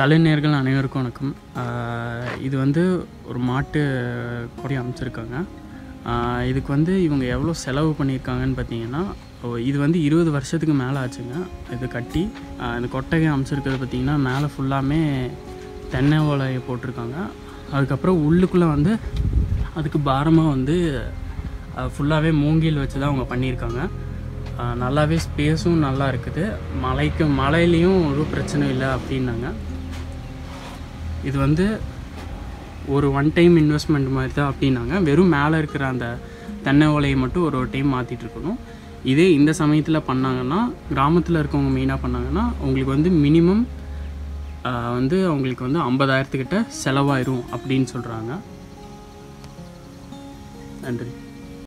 தலைநேர்கள் அனைவருக்கும் வணக்கம். இது வந்து ஒரு மாட்டு கொடி அமைச்சிருக்காங்க. இதுக்கு வந்து இவங்க எவ்வளோ செலவு பண்ணியிருக்காங்கன்னு பார்த்தீங்கன்னா இது வந்து இருபது வருஷத்துக்கு மேலே ஆச்சுங்க. இது கட்டி இந்த கொட்டகை அமைச்சிருக்கிறது பார்த்தீங்கன்னா மேலே ஃபுல்லாமே தென்னை ஓலையை போட்டிருக்காங்க. அதுக்கப்புறம் உள்ளுக்குள்ளே வந்து அதுக்கு பாரமாக வந்து ஃபுல்லாகவே மூங்கில் வச்சு தான் அவங்க பண்ணியிருக்காங்க. நல்லாவே ஸ்பேஸும் நல்லா இருக்குது. மலைக்கு மலையிலையும் ஒரு பிரச்சனை இல்லை அப்படின்னாங்க. இது வந்து ஒரு ஒன் டைம் இன்வெஸ்ட்மெண்ட் மாதிரி தான் அப்படின்னாங்க. வெறும் மேலே இருக்கிற அந்த தென்னை ஓலையை மட்டும் ஒரு ஒரு டைம் மாற்றிட்டு இருக்கணும். இதே இந்த சமயத்தில் பண்ணாங்கன்னா கிராமத்தில் இருக்கவங்க மெயினாக பண்ணாங்கன்னா உங்களுக்கு வந்து மினிமம் வந்து அவங்களுக்கு வந்து ஐம்பதாயிரத்துக்கிட்ட செலவாயிரும் அப்படின்னு சொல்கிறாங்க நன்றி.